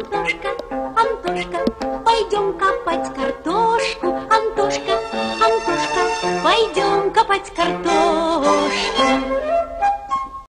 Антошка, Антошка, пойдем копать картошку. Антошка, Антошка, пойдем копать картошку.